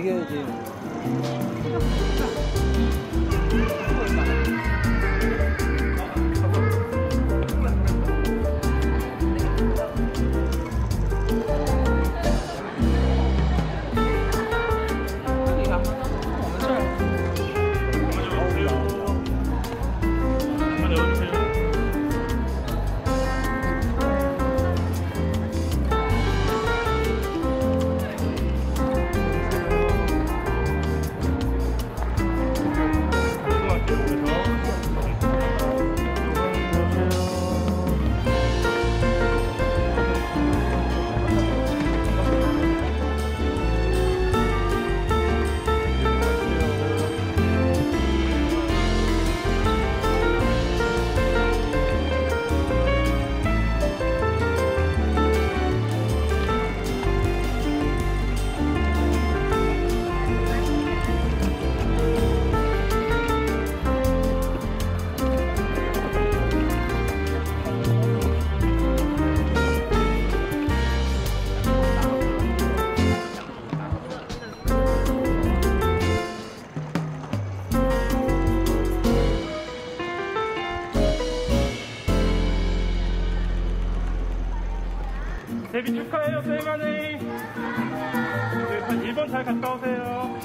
매겨야지. 데뷔 축하해요, 세이마네이. 네, 1번 잘 갔다 오세요.